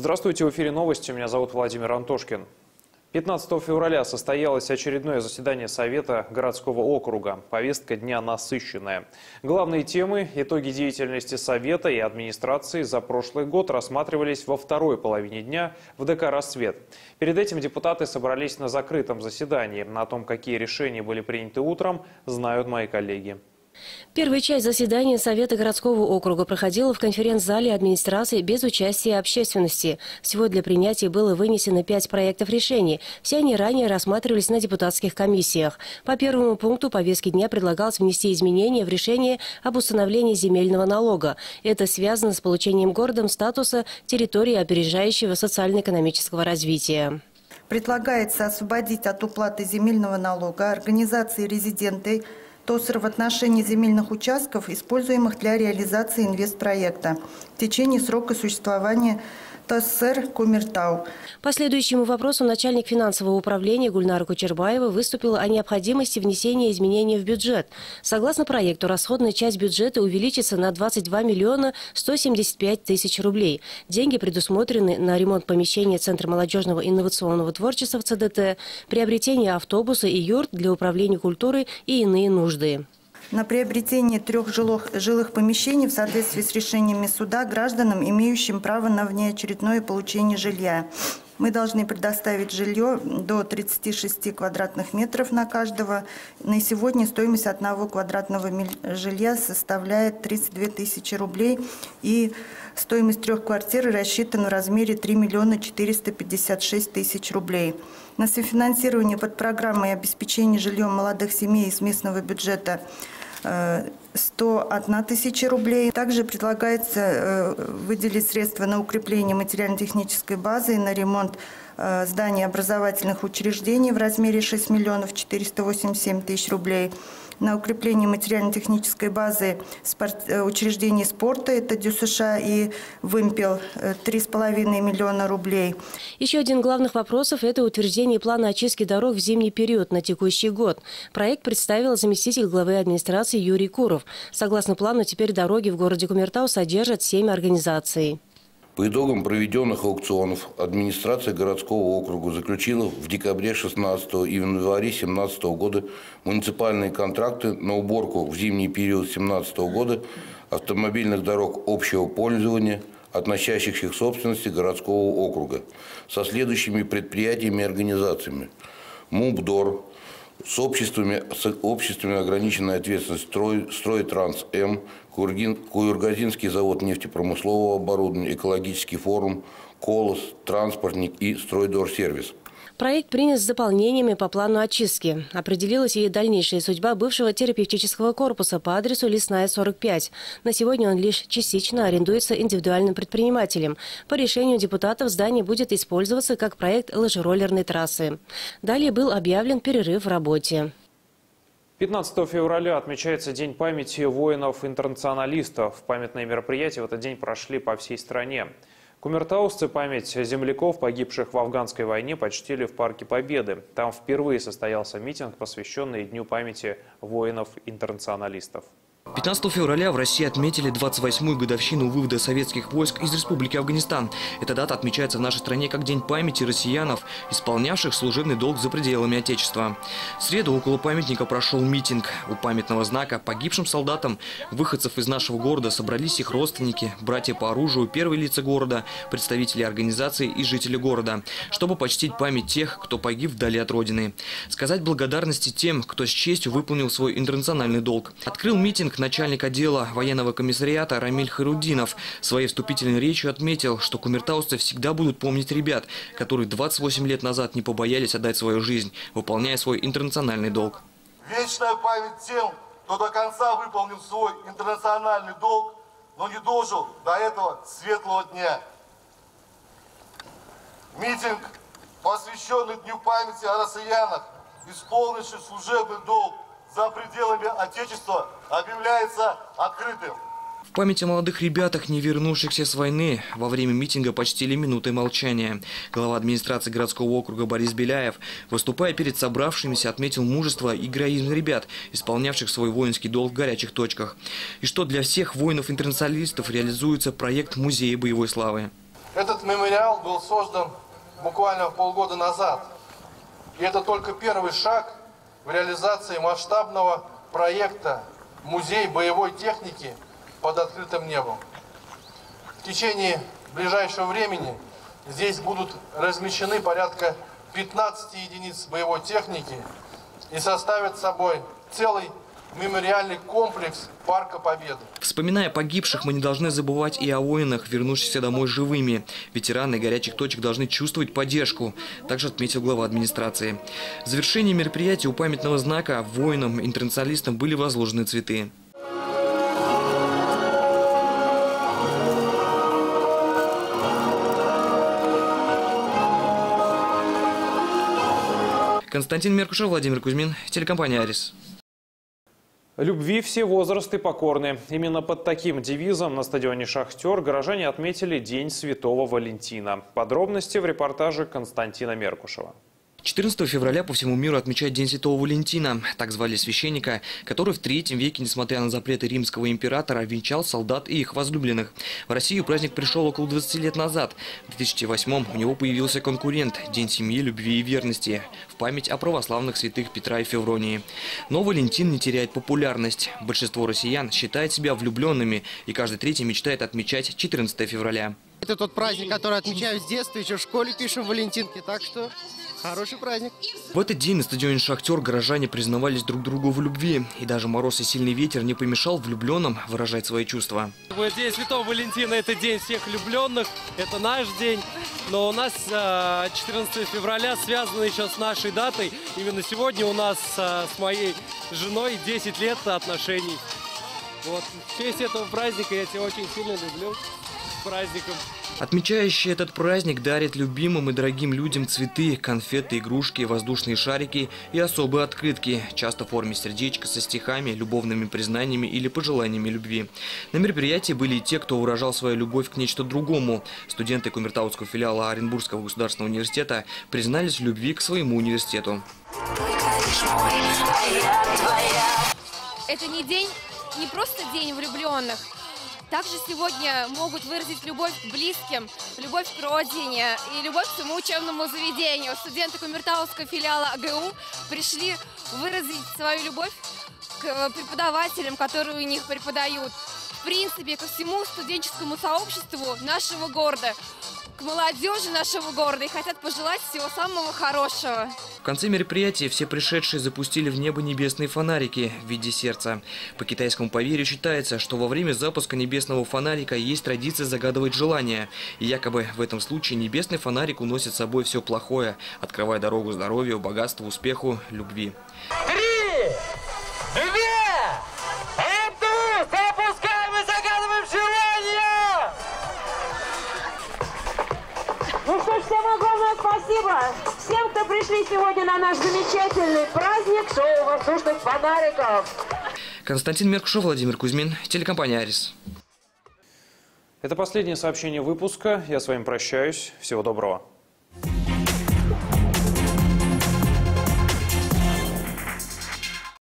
Здравствуйте, в эфире новости. Меня зовут Владимир Антошкин. 15 февраля состоялось очередное заседание Совета городского округа. Повестка дня насыщенная. Главные темы, итоги деятельности Совета и администрации за прошлый год рассматривались во второй половине дня в ДК «Рассвет». Перед этим депутаты собрались на закрытом заседании. На том, какие решения были приняты утром, знают мои коллеги. Первая часть заседания Совета городского округа проходила в конференц-зале администрации без участия общественности. Всего для принятия было вынесено пять проектов решений. Все они ранее рассматривались на депутатских комиссиях. По первому пункту повестки дня предлагалось внести изменения в решение об установлении земельного налога. Это связано с получением городом статуса территории опережающего социально-экономического развития. Предлагается освободить от уплаты земельного налога организации резиденты ТОСР в отношении земельных участков, используемых для реализации инвестпроекта в течение срока существования ТСР Кумертау. По следующему вопросу начальник финансового управления Гульнара Кучербаева выступила о необходимости внесения изменений в бюджет. Согласно проекту, расходная часть бюджета увеличится на 22 миллиона 175 тысяч рублей. Деньги предусмотрены на ремонт помещения Центра молодежного инновационного творчества в ЦДТ, приобретение автобуса и юрт для управления культурой и иные нужды на приобретение трех жилых, жилых помещений в соответствии с решениями суда гражданам, имеющим право на внеочередное получение жилья. Мы должны предоставить жилье до 36 квадратных метров на каждого. На сегодня стоимость одного квадратного жилья составляет 32 тысячи рублей. И стоимость трех квартир рассчитана в размере 3 миллиона 456 тысяч рублей. На софинансирование под программой обеспечения жильем молодых семей из местного бюджета 101 тысяча рублей. Также предлагается э, выделить средства на укрепление материально-технической базы и на ремонт э, зданий образовательных учреждений в размере 6 миллионов 487 тысяч рублей на укрепление материально-технической базы спорт, э, учреждений спорта, это ДЮСШ и Вымпел, 3,5 э, миллиона рублей. Еще один главных вопросов – это утверждение плана очистки дорог в зимний период на текущий год. Проект представил заместитель главы администрации Юрий Куров. Согласно плану, теперь дороги в городе Кумертау содержат семь организаций. По итогам проведенных аукционов администрация городского округа заключила в декабре 16 и январе 17 года муниципальные контракты на уборку в зимний период 17 года автомобильных дорог общего пользования, относящихся к собственности городского округа, со следующими предприятиями и организациями. МУБДОР, с обществами, с обществами ограниченной ответственности «Строй, «Стройтранс М», Куюргазинский завод нефтепромыслового оборудования, экологический форум, «Колос», «Транспортник» и «Стройдорсервис». Проект принят с дополнениями по плану очистки. Определилась и дальнейшая судьба бывшего терапевтического корпуса по адресу Лесная, 45. На сегодня он лишь частично арендуется индивидуальным предпринимателем. По решению депутатов здание будет использоваться как проект лыжероллерной трассы. Далее был объявлен перерыв в работе. 15 февраля отмечается День памяти воинов-интернационалистов. Памятные мероприятия в этот день прошли по всей стране. Кумертаусцы память земляков, погибших в афганской войне, почтили в Парке Победы. Там впервые состоялся митинг, посвященный Дню памяти воинов-интернационалистов. 15 февраля в России отметили 28-ю годовщину вывода советских войск из Республики Афганистан. Эта дата отмечается в нашей стране как День памяти россиянов, исполнявших служебный долг за пределами Отечества. В среду около памятника прошел митинг. У памятного знака погибшим солдатам выходцев из нашего города собрались их родственники, братья по оружию, первые лица города, представители организаций и жители города, чтобы почтить память тех, кто погиб вдали от Родины. Сказать благодарности тем, кто с честью выполнил свой интернациональный долг. Открыл митинг начальник отдела военного комиссариата Рамиль Харудинов своей вступительной речью отметил, что кумертаусцы всегда будут помнить ребят, которые 28 лет назад не побоялись отдать свою жизнь, выполняя свой интернациональный долг. Вечная память тем, кто до конца выполнил свой интернациональный долг, но не дожил до этого светлого дня. Митинг, посвященный Дню памяти о россиянах, исполнивших служебный долг за пределами Отечества объявляется открытым. В память о молодых ребятах, не вернувшихся с войны, во время митинга почтили минутой молчания. Глава администрации городского округа Борис Беляев, выступая перед собравшимися, отметил мужество и героизм ребят, исполнявших свой воинский долг в горячих точках. И что для всех воинов-интернационалистов реализуется проект Музея боевой славы. Этот мемориал был создан буквально полгода назад. И это только первый шаг в реализации масштабного проекта «Музей боевой техники под открытым небом». В течение ближайшего времени здесь будут размещены порядка 15 единиц боевой техники и составят собой целый мемориальный комплекс Парка Победы. Вспоминая погибших, мы не должны забывать и о воинах, вернувшихся домой живыми. Ветераны горячих точек должны чувствовать поддержку, также отметил глава администрации. В завершении мероприятия у памятного знака воинам, интернационалистам были возложены цветы. Константин Меркушев, Владимир Кузьмин, телекомпания «Арис». Любви все возрасты покорны. Именно под таким девизом на стадионе «Шахтер» горожане отметили День Святого Валентина. Подробности в репортаже Константина Меркушева. 14 февраля по всему миру отмечают День Святого Валентина. Так звали священника, который в третьем веке, несмотря на запреты римского императора, венчал солдат и их возлюбленных. В Россию праздник пришел около 20 лет назад. В 2008 у него появился конкурент – День семьи, любви и верности, в память о православных святых Петра и Февронии. Но Валентин не теряет популярность. Большинство россиян считает себя влюбленными, и каждый третий мечтает отмечать 14 февраля. Это тот праздник, который отмечаю с детства, еще в школе пишем валентинки, так что Хороший праздник. В этот день на стадионе «Шахтер» горожане признавались друг другу в любви. И даже мороз и сильный ветер не помешал влюбленным выражать свои чувства. День Святого Валентина – это день всех влюбленных, это наш день. Но у нас 14 э, февраля связано еще с нашей датой. Именно сегодня у нас э, с моей женой 10 лет отношений. Вот. В честь этого праздника я тебя очень сильно люблю. С праздником. Отмечающий этот праздник дарит любимым и дорогим людям цветы, конфеты, игрушки, воздушные шарики и особые открытки, часто в форме сердечка со стихами, любовными признаниями или пожеланиями любви. На мероприятии были и те, кто выражал свою любовь к нечто другому. Студенты Кумертаутского филиала Оренбургского государственного университета признались в любви к своему университету. Это не день, не просто день влюбленных, также сегодня могут выразить любовь к близким, любовь к родине и любовь к своему учебному заведению. Студенты Кумертауского филиала АГУ пришли выразить свою любовь к преподавателям, которые у них преподают. В принципе, ко всему студенческому сообществу нашего города к молодежи нашего города и хотят пожелать всего самого хорошего. В конце мероприятия все пришедшие запустили в небо небесные фонарики в виде сердца. По китайскому поверью считается, что во время запуска небесного фонарика есть традиция загадывать желания. И якобы в этом случае небесный фонарик уносит с собой все плохое, открывая дорогу здоровью, богатству, успеху, любви. Три! Две! Спасибо всем, кто пришли сегодня на наш замечательный праздник шоу воздушных фонариков. Константин Меркушев, Владимир Кузьмин, телекомпания «Арис». Это последнее сообщение выпуска. Я с вами прощаюсь. Всего доброго.